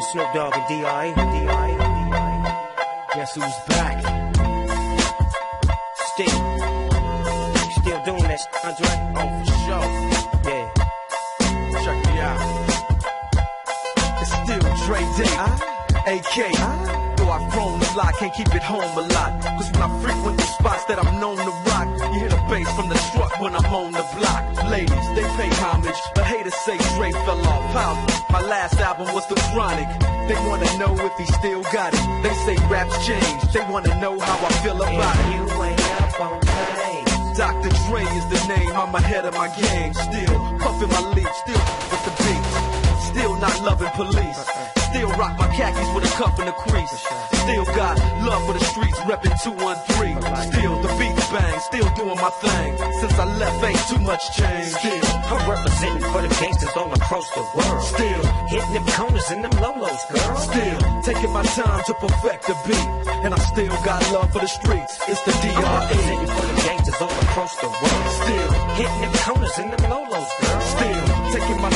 Snoop Dogg and D.I. D.I. Guess who's back? Still. Still doing that, shit, Andre? Oh, for sure. Yeah. Check me out. It's still Dre Day. AK. Though I've grown a lot, can't keep it home a lot. Cause when I frequent the spots that I'm known to rock, you hear the bass from the truck when I'm on the block. Ladies, they pay homage, but haters say Dre fell off. How? My last album was The Chronic. They wanna know if he still got it. They say raps change. They wanna know how I feel about it. You ain't up on things. Dr. Dre is the name, I'm ahead of my game. Still puffin' my leaf, still with the beats. Still not loving police. Rock my khakis with a cuff and a crease. Still got love for the streets, reppin' 213. Still the beats bang, still doing my thing. Since I left, ain't too much change. Still, I'm representing for the gangsters all across the world. still, Hitting them corners and them lolos, girl. still taking my time to perfect the beat. And I still got love for the streets. It's the I'm representing for the gangsters all across the world. Still, Hitting them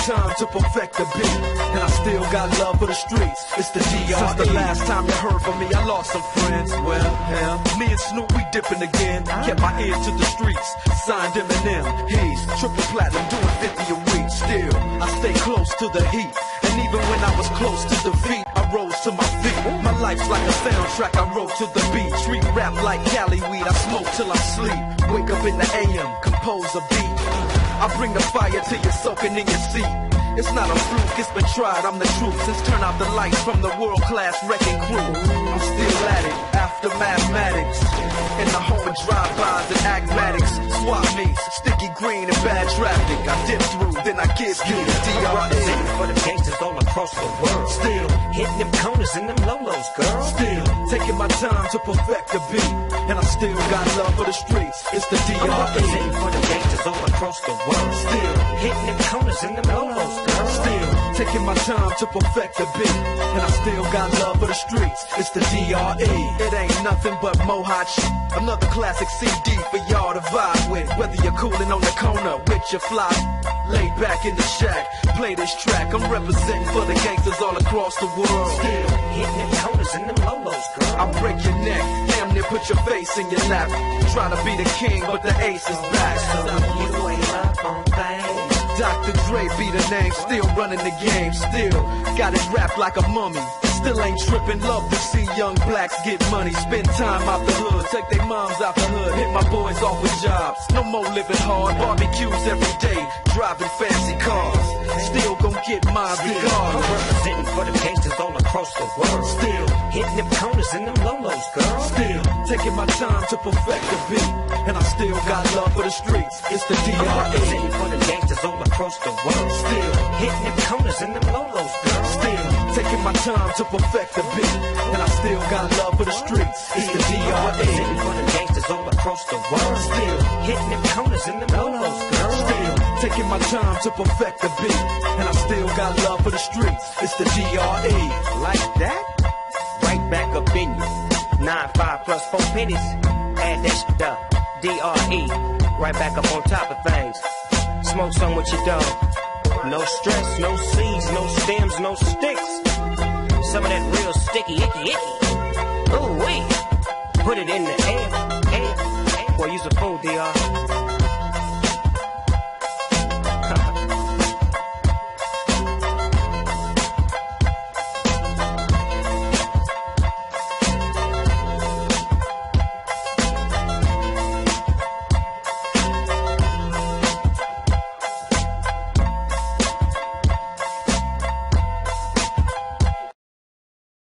time to perfect the beat, and I still got love for the streets. It's the DR. Since the last time you heard from me, I lost some friends. Well, me and Snoop we dipping again. Kept my ear to the streets. Signed Eminem. He's triple platinum, doing 50 a week. Still, I stay close to the heat, and even when I was close to defeat, I rose to my feet. My life's like a soundtrack. I wrote to the beat. Street rap like Cali weed. I smoke till I sleep. Wake up in the AM, compose a beat. I bring the fire till you're soaking in your seat. It's not a fluke, it's been tried, I'm the truth. Since turn out the lights from the World Class Wreckin' Cru. I'm still at it, after mathematics. In the home of drive-bys and acmatics. Swap meets, sticky green and bad traffic. I dip through, then I give you the DRE. for the gangsters all across the world. Still, Hitting them corners and them lolos, girl. still, taking my time to perfect the beat. And I still got love for the streets. It's the DRE. All across the world. Still, Hitting them corners and them lolos, girl. Still taking my time to perfect the beat, and I still got love for the streets. It's the DRE. It ain't nothing but mohawk shit. Another classic CD for y'all to vibe with. Whether you're cooling on the corner with your fly, laid back in the shack, play this track. I'm representing for the gangsters all across the world. Still, Hitting the corners and them lolos, girl. I'll break your neck, put your face in your lap. Try to be the king, but the ace is back. So you ain't up on things. Dr. Dre be the name, still running the game, still got it wrapped like a mummy. Still ain't tripping, love to see young blacks get money, spend time out the hood, take their moms out the hood, hit my boys off with jobs. No more living hard, barbecues every day, driving fancy cars. Still gon' get my regard. Across the world. Still, Hitting them corners and them lolos, girl. still taking my time to perfect the beat, and I still got love for the streets. It's the I'm representing for the gangsters all across the world. Still. Hitting them corners and them lolos, girl. Still taking my time to perfect the beat, and I still got love for the streets. It's the I'm DRE. for the gangsters all across the world. Still. Hitting them corners and them lolos, girl. Still taking my time to perfect the beat, and I still got love for the streets. It's the DRE. Like that? Right back up in you. Nine, five plus four pennies. Add that shit up. D-R-E. Right back up on top of things. Smoke some with your dog. No stress, no seeds, no stems, no sticks. Some of that real sticky, icky, icky. Ooh, wee. Put it in the air,